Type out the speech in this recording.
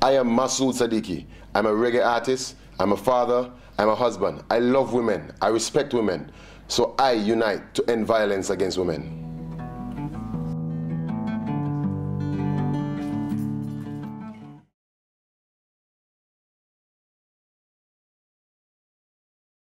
I am Masud Sadiki. I'm a reggae artist. I'm a father. I'm a husband. I love women. I respect women. So I unite to end violence against women.